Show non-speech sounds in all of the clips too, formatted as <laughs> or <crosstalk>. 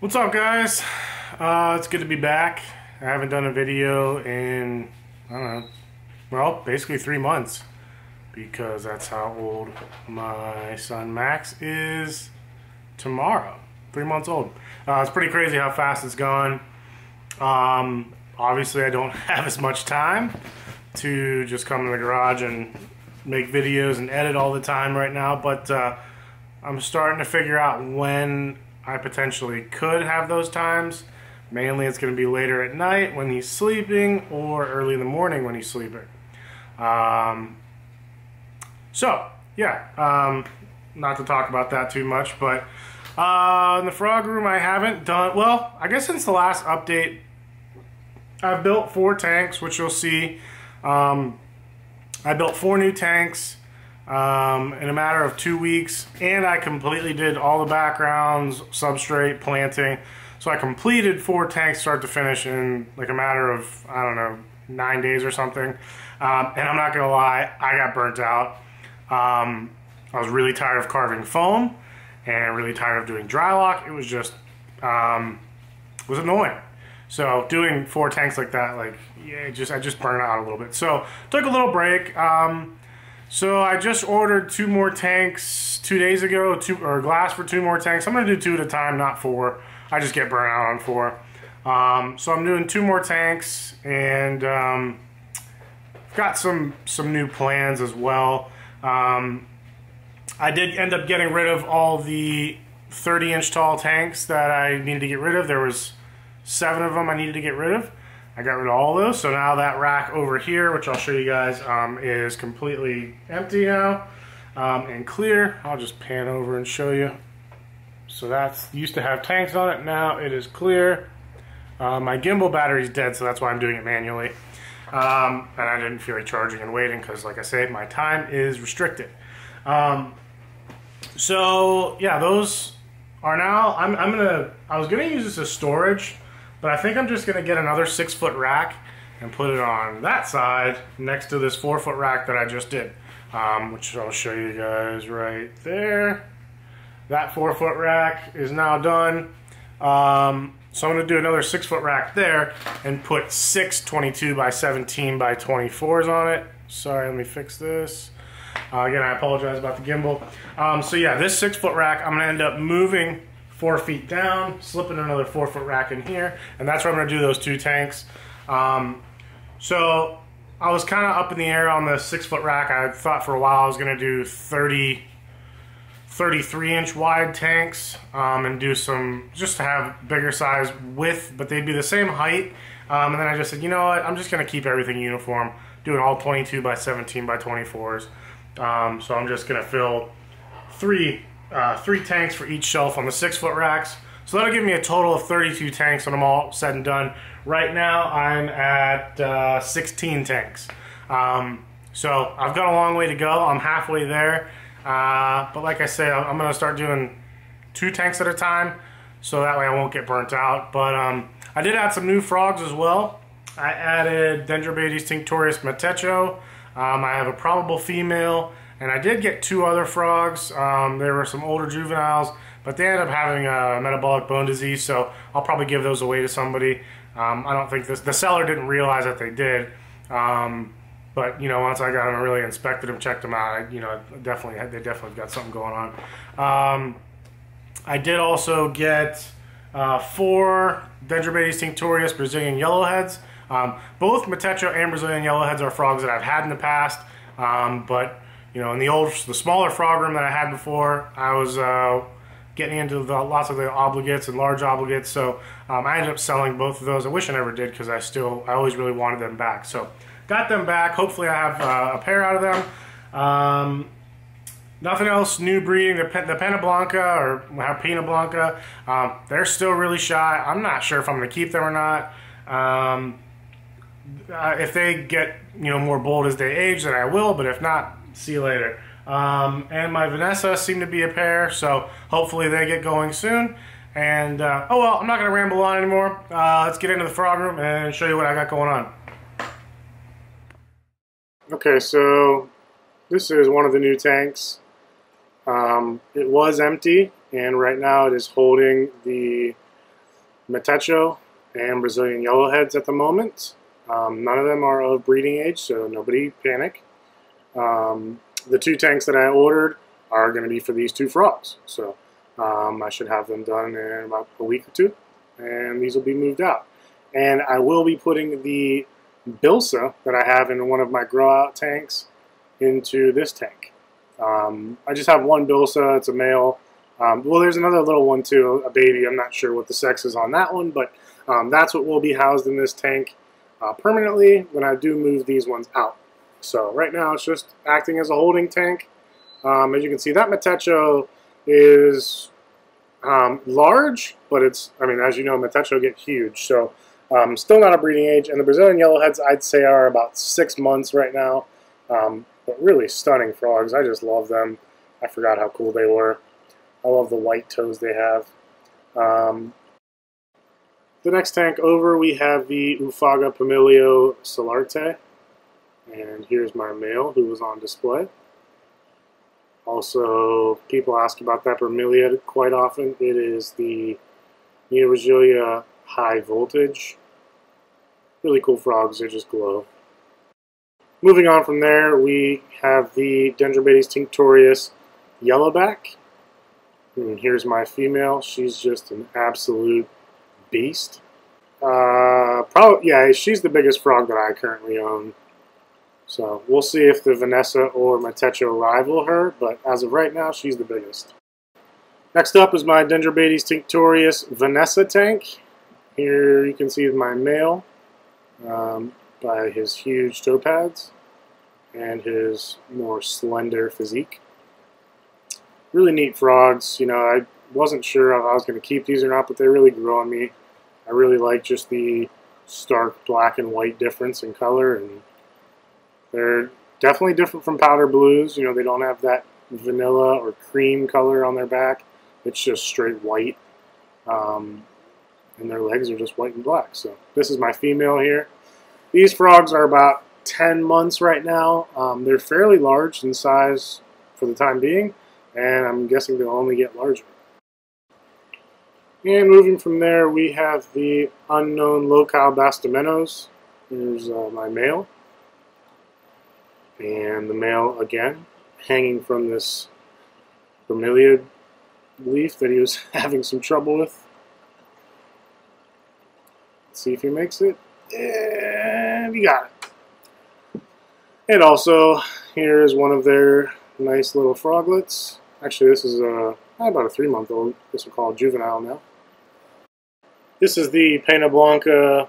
What's up guys? Uh, it's good to be back. I haven't done a video in, I don't know, well, basically three months. Because that's how old my son Max is tomorrow. Three months old. Uh, it's pretty crazy how fast it's gone. Um, obviously I don't <laughs> have as much time to just come to the garage and make videos and edit all the time right now, but uh, I'm starting to figure out when I potentially could have those times. Mainly it's going to be later at night when he's sleeping or early in the morning when he's sleeping. Um, so, yeah, um, not to talk about that too much, but uh, in the frog room I haven't done, well, I guess since the last update, I've built four tanks, which you'll see. Um, I built four new tanks um, in a matter of two weeks, and I completely did all the backgrounds, substrate, planting. So I completed four tanks start to finish in like a matter of, I don't know, nine days or something. Um, and I'm not gonna lie, I got burnt out. Um, I was really tired of carving foam and really tired of doing Drylok. It was just, um, it was annoying. So doing four tanks like that, like, yeah, just I just burned out a little bit. So took a little break. Um, so I just ordered two more tanks two days ago, two or glass for two more tanks. I'm gonna do two at a time, not four. I just get burnt out on four. Um, so I'm doing two more tanks and um, got some some new plans as well. Um, I did end up getting rid of all the 30 inch tall tanks that I needed to get rid of. There was seven of them I needed to get rid of. I got rid of all those, so now that rack over here, which I'll show you guys, um, is completely empty now um, and clear. I'll just pan over and show you. So that's used to have tanks on it. Now it is clear. Uh, my gimbal battery is dead, so that's why I'm doing it manually. Um, and I didn't feel like charging and waiting because, like I say, my time is restricted. Um, so yeah, those are now. I'm, I'm gonna. I was gonna use this as storage but I think I'm just gonna get another six foot rack and put it on that side next to this four foot rack that I just did. Um, which I'll show you guys right there. That four foot rack is now done. Um, so I'm gonna do another six foot rack there and put six 22 by 17 by 24s on it. Sorry, let me fix this. Uh, again, I apologize about the gimbal. Um, so yeah, this six foot rack, I'm gonna end up moving four feet down, slipping another four foot rack in here, and that's where I'm gonna do those two tanks. Um, so I was kind of up in the air on the six foot rack. I thought for a while I was gonna do 30, 33 inch wide tanks um, and do some, just to have bigger size width, but they'd be the same height. Um, and then I just said, you know what, I'm just gonna keep everything uniform, doing all 22 by 17 by 24s. Um, so I'm just gonna fill three uh, three tanks for each shelf on the six foot racks. So that'll give me a total of 32 tanks when I'm all said and done. Right now I'm at uh, 16 tanks. Um, so I've got a long way to go. I'm halfway there. Uh, but like I said, I'm going to start doing two tanks at a time so that way I won't get burnt out. But um, I did add some new frogs as well. I added Dendrobates tinctorius matecho. Um, I have a probable female and I did get two other frogs. Um, there were some older juveniles, but they ended up having a metabolic bone disease, so I'll probably give those away to somebody. Um, I don't think this, the seller didn't realize that they did. Um, but you know, once I got them and really inspected them, checked them out, I, you know, definitely they definitely got something going on. Um, I did also get uh, four Dendrobates tinctorius Brazilian yellowheads. Um, both Matecho and Brazilian yellowheads are frogs that I've had in the past, um, but you know, in the old, the smaller frog room that I had before, I was uh, getting into the, lots of the obligates and large obligates. So um, I ended up selling both of those. I wish I never did because I still, I always really wanted them back. So got them back. Hopefully I have uh, a pair out of them. Um, nothing else new breeding. The, the Pena Blanca or Pena Blanca, um, they're still really shy. I'm not sure if I'm going to keep them or not. Um, uh, if they get you know more bold as they age, then I will. But if not, See you later. Um, and my Vanessa seem to be a pair, so hopefully they get going soon. And, uh, oh well, I'm not going to ramble on anymore. Uh, let's get into the frog room and show you what I got going on. Okay, so this is one of the new tanks. Um, it was empty, and right now it is holding the Matecho and Brazilian Yellowheads at the moment. Um, none of them are of breeding age, so nobody panic. Um, the two tanks that I ordered are going to be for these two frogs. So um, I should have them done in about a week or two, and these will be moved out. And I will be putting the Bilsa that I have in one of my grow out tanks into this tank. Um, I just have one Bilsa, it's a male. Um, well, there's another little one too, a baby. I'm not sure what the sex is on that one, but um, that's what will be housed in this tank uh, permanently when I do move these ones out. So right now it's just acting as a holding tank. Um, as you can see, that Matecho is um, large, but it's, I mean, as you know, Matecho get huge. So um, still not a breeding age. And the Brazilian Yellowheads, I'd say, are about six months right now. Um, but really stunning frogs. I just love them. I forgot how cool they were. I love the white toes they have. Um, the next tank over, we have the Oophaga Pumilio Solarte. And here's my male who was on display. Also, people ask about that quite often. It is the Neoregelia high voltage. Really cool frogs, they just glow. Moving on from there, we have the Dendrobates tinctorius yellowback. And here's my female. She's just an absolute beast. Uh, probably, yeah, she's the biggest frog that I currently own. So we'll see if the Vanessa or Matecho rival her, but as of right now, she's the biggest. Next up is my Dendrobates tinctorius Vanessa tank. Here you can see my male um, by his huge toe pads and his more slender physique. Really neat frogs. You know, I wasn't sure if I was going to keep these or not, but they really grew on me. I really like just the stark black and white difference in color and they're definitely different from powder blues. You know, they don't have that vanilla or cream color on their back. It's just straight white. Um, and their legs are just white and black. So this is my female here. These frogs are about 10 months right now. Um, they're fairly large in size for the time being, and I'm guessing they'll only get larger. And moving from there, we have the unknown locale bastimentos. Here's uh, my male and the male again hanging from this bromeliad leaf that he was <laughs> having some trouble with. Let's see if he makes it. And he got it. And also, here's one of their nice little froglets. Actually, this is a, about a three-month-old. This will call juvenile now. This is the Pena Blanca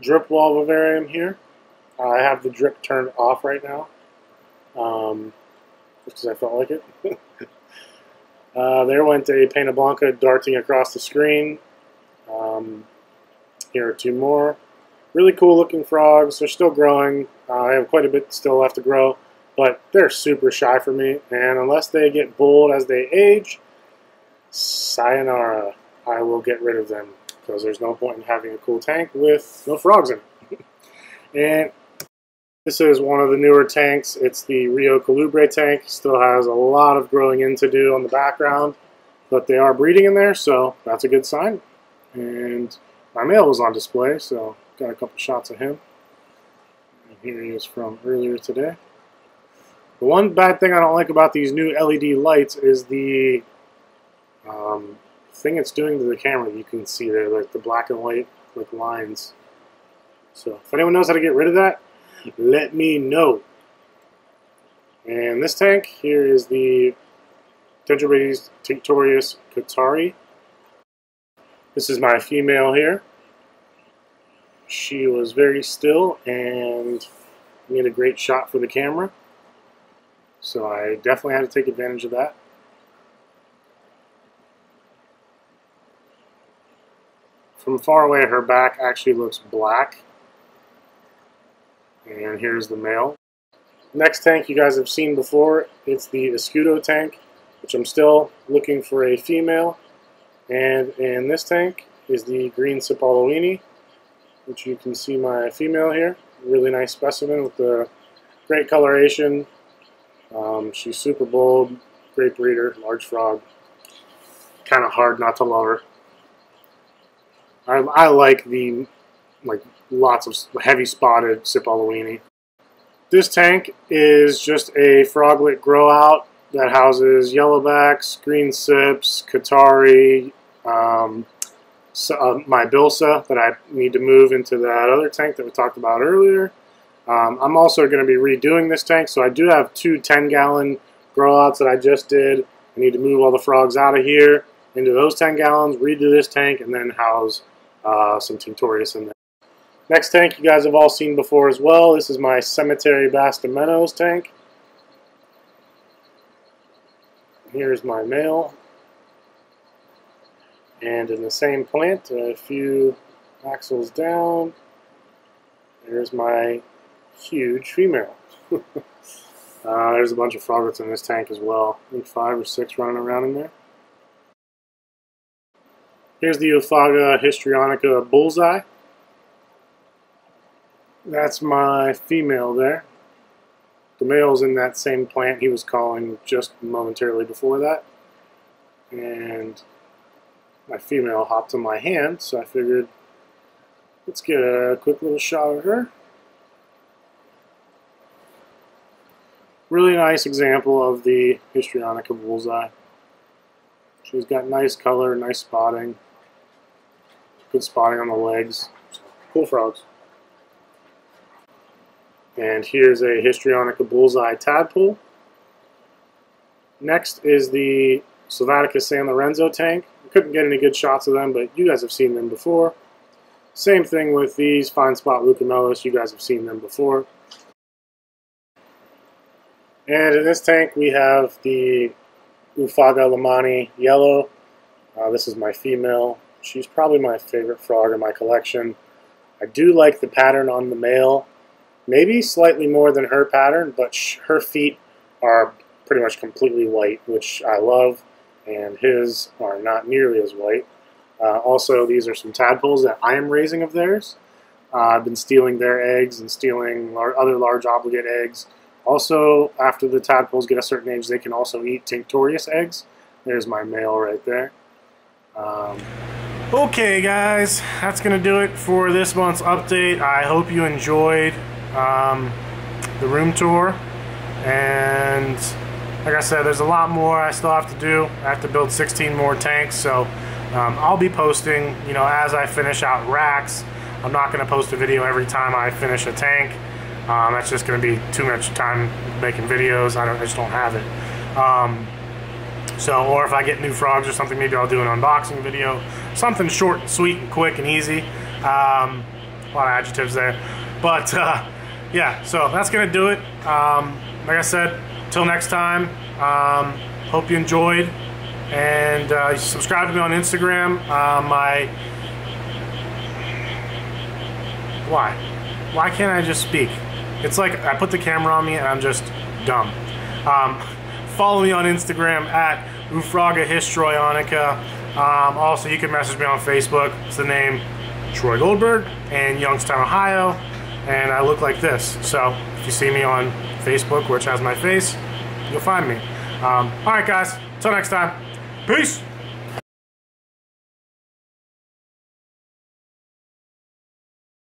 drip wall vivarium here. I have the drip turned off right now, um, just because I felt like it. <laughs> uh, there went a Pena Blanca darting across the screen. Um, here are two more. Really cool looking frogs. They're still growing. Uh, I have quite a bit still left to grow, but they're super shy for me. And unless they get bold as they age, sayonara. I will get rid of them because there's no point in having a cool tank with no frogs in it. <laughs> and this is one of the newer tanks. It's the Rio Colubre tank. Still has a lot of growing in to do on the background, but they are breeding in there, so that's a good sign. And my male was on display, so got a couple shots of him. And here he is from earlier today. The one bad thing I don't like about these new LED lights is the um, thing it's doing to the camera. You can see there, like the black and white like lines. So if anyone knows how to get rid of that, let me know. And this tank here is the Dendrobates tinctorius Koetari. This is my female here. She was very still and made a great shot for the camera. So I definitely had to take advantage of that. From far away, her back actually looks black and here's the male. Next tank you guys have seen before, it's the Escudo tank, which I'm still looking for a female. And in this tank is the green Sipaliwini, which you can see my female here. Really nice specimen with the great coloration. Um, she's super bold, great breeder, large frog. Kind of hard not to love her. I, I like the like lots of heavy spotted Sipaliwini. This tank is just a froglet grow out that houses yellowbacks, green sips, Koetari, um, so, uh, my Bilsa that I need to move into that other tank that we talked about earlier. Um, I'm also going to be redoing this tank, so I do have two 10 gallon grow outs that I just did. I need to move all the frogs out of here into those 10 gallons, redo this tank, and then house uh, some Tinctorius in there. Next tank you guys have all seen before as well. This is my Cemetery Bastimentos tank. Here's my male. And in the same plant, a few axils down, there's my huge female. <laughs> uh, there's a bunch of froglets in this tank as well. I think five or six running around in there. Here's the Oophaga histrionica bullseye. That's my female there. The male's in that same plant he was calling just momentarily before that. And my female hopped on my hand, so I figured let's get a quick little shot of her. Really nice example of the histrionica bullseye. She's got nice color, nice spotting, good spotting on the legs. Cool frogs. And here's a histrionica bullseye tadpole. Next is the Sylvaticus San Lorenzo tank. Couldn't get any good shots of them, but you guys have seen them before. Same thing with these fine spot Leucomelas. You guys have seen them before. And in this tank we have the Oophaga lehmanni yellow. Uh, this is my female. She's probably my favorite frog in my collection. I do like the pattern on the male. Maybe slightly more than her pattern, but her feet are pretty much completely white, which I love and his are not nearly as white. Uh, also, these are some tadpoles that I am raising of theirs. Uh, I've been stealing their eggs and stealing lar other large obligate eggs. Also, after the tadpoles get a certain age, they can also eat tinctorius eggs. There's my male right there. Um, okay, guys, that's going to do it for this month's update. I hope you enjoyed um, the room tour. And like I said, there's a lot more I still have to do. I have to build 16 more tanks, so um, I'll be posting, you know, as I finish out racks. I'm not going to post a video every time I finish a tank. Um, that's just going to be too much time making videos. I, don't, I just don't have it. Um, so, or if I get new frogs or something, maybe I'll do an unboxing video. Something short, and sweet, and quick and easy. Um, a lot of adjectives there. But, uh, yeah, so that's going to do it. Um, like I said, Till next time, um, hope you enjoyed. And uh, subscribe to me on Instagram. Uh, my why? Why can't I just speak? It's like I put the camera on me and I'm just dumb. Um, <laughs> follow me on Instagram at Oophaga Histrionica. Um, also, you can message me on Facebook. It's the name Troy Goldberg in Youngstown, Ohio. And I look like this. So if you see me on Facebook, which has my face, you'll find me. Um, all right, guys. Till next time. Peace.